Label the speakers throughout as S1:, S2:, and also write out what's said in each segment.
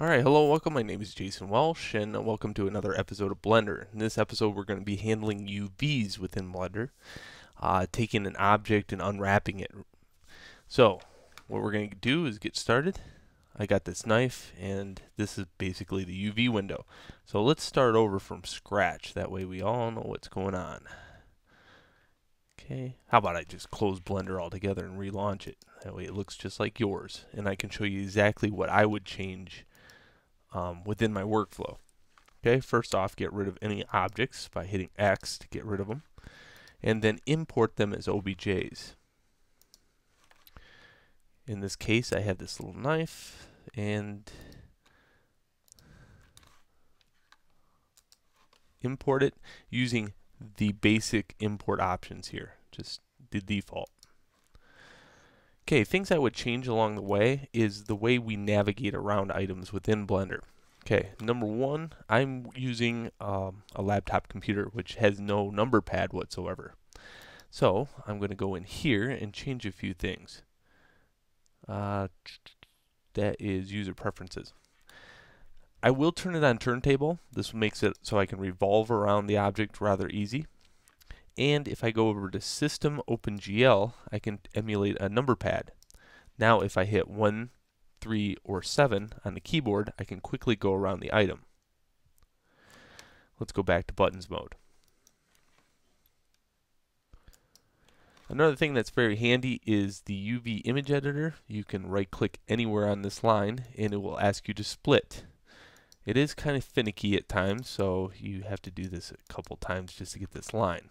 S1: Alright, hello, welcome. My name is Jason Welsh, and welcome to another episode of Blender. In this episode, we're going to be handling UVs within Blender, uh, taking an object and unwrapping it. So, what we're going to do is get started. I got this knife, and this is basically the UV window. So let's start over from scratch. That way we all know what's going on. Okay, how about I just close Blender altogether and relaunch it? That way it looks just like yours, and I can show you exactly what I would change um, within my workflow. Okay, first off, get rid of any objects by hitting X to get rid of them, and then import them as OBJs. In this case, I have this little knife, and import it using the basic import options here, just the default. Okay, things I would change along the way is the way we navigate around items within Blender. Okay, number one, I'm using um, a laptop computer which has no number pad whatsoever. So I'm going to go in here and change a few things. Uh, that is user preferences. I will turn it on turntable. This makes it so I can revolve around the object rather easy. And if I go over to System OpenGL, I can emulate a number pad. Now if I hit 1, 3, or 7 on the keyboard, I can quickly go around the item. Let's go back to buttons mode. Another thing that's very handy is the UV image editor. You can right click anywhere on this line and it will ask you to split. It is kind of finicky at times, so you have to do this a couple times just to get this line.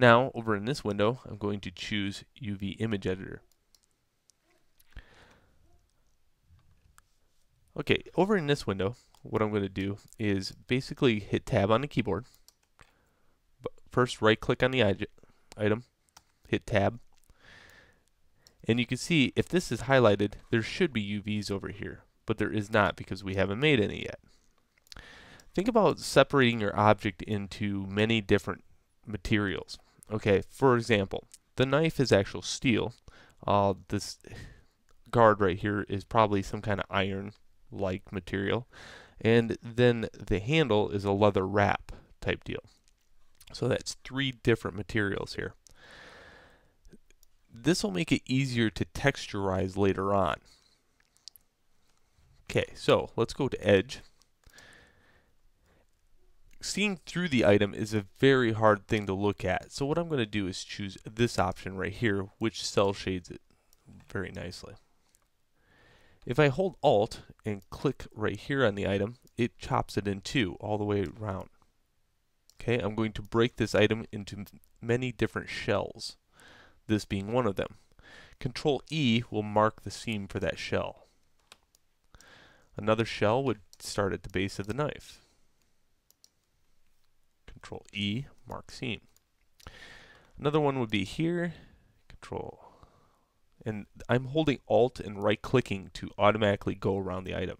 S1: Now, over in this window, I'm going to choose UV Image Editor. Okay, over in this window, what I'm going to do is basically hit Tab on the keyboard. First, right-click on the item, hit Tab, and you can see if this is highlighted, there should be UVs over here, but there is not because we haven't made any yet. Think about separating your object into many different materials. Okay, for example, the knife is actual steel. Uh, this guard right here is probably some kind of iron-like material. And then the handle is a leather wrap type deal. So that's three different materials here. This will make it easier to texturize later on. Okay, so let's go to Edge seeing through the item is a very hard thing to look at. So what I'm going to do is choose this option right here, which cell shades it very nicely. If I hold Alt and click right here on the item, it chops it in two all the way around. Okay, I'm going to break this item into many different shells, this being one of them. Control E will mark the seam for that shell. Another shell would start at the base of the knife. Control E, mark seam. Another one would be here, Control, and I'm holding Alt and right clicking to automatically go around the item.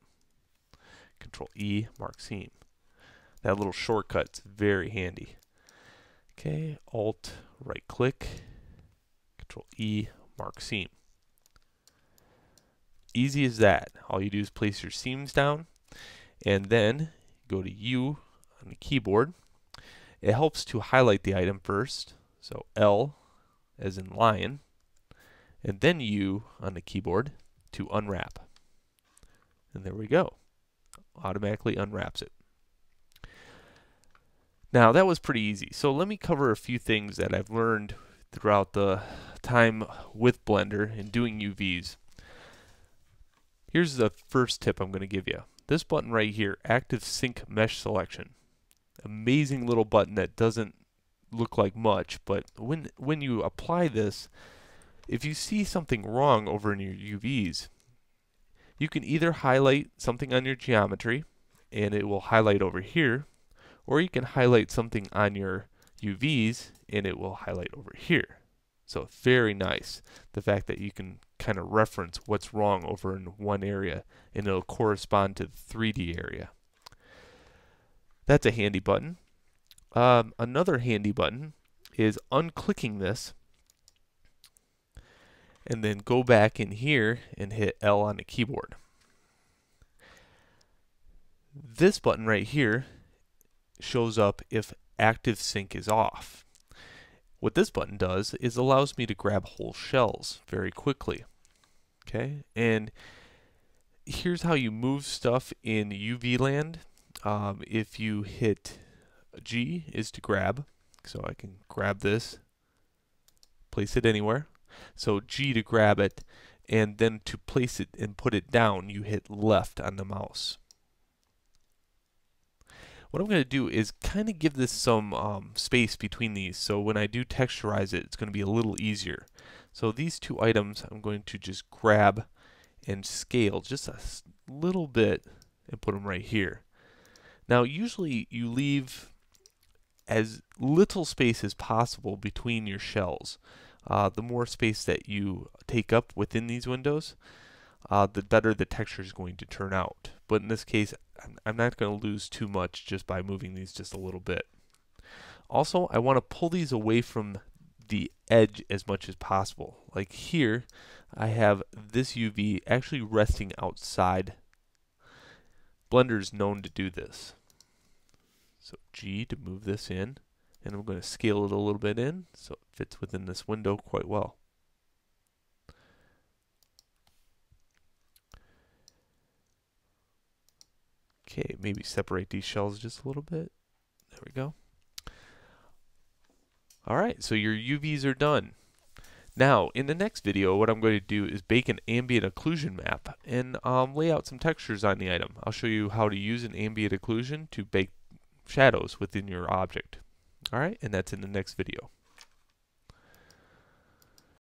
S1: Control E, mark seam. That little shortcut's very handy. Okay, Alt, right click, Control E, mark seam. Easy as that. All you do is place your seams down and then go to U on the keyboard it helps to highlight the item first. So L as in lion, and then U on the keyboard to unwrap. And there we go. Automatically unwraps it. Now that was pretty easy. So let me cover a few things that I've learned throughout the time with Blender and doing UVs. Here's the first tip I'm going to give you. This button right here, Active Sync Mesh Selection amazing little button that doesn't look like much, but when when you apply this, if you see something wrong over in your UVs, you can either highlight something on your geometry and it will highlight over here, or you can highlight something on your UVs and it will highlight over here. So very nice, the fact that you can kind of reference what's wrong over in one area and it'll correspond to the 3D area. That's a handy button. Um, another handy button is unclicking this and then go back in here and hit L on the keyboard. This button right here shows up if active sync is off. What this button does is allows me to grab whole shells very quickly. Okay, and here's how you move stuff in UV land. Um, if you hit G is to grab, so I can grab this, place it anywhere. So G to grab it, and then to place it and put it down, you hit left on the mouse. What I'm going to do is kind of give this some um, space between these so when I do texturize it it's going to be a little easier. So these two items I'm going to just grab and scale just a little bit and put them right here. Now usually you leave as little space as possible between your shells. Uh, the more space that you take up within these windows, uh, the better the texture is going to turn out. But in this case, I'm not going to lose too much just by moving these just a little bit. Also, I want to pull these away from the edge as much as possible. Like here, I have this UV actually resting outside. Blender is known to do this. So G to move this in, and I'm going to scale it a little bit in so it fits within this window quite well. Okay, maybe separate these shells just a little bit. There we go. Alright, so your UVs are done. Now, in the next video, what I'm going to do is bake an ambient occlusion map and um, lay out some textures on the item. I'll show you how to use an ambient occlusion to bake shadows within your object. Alright, and that's in the next video.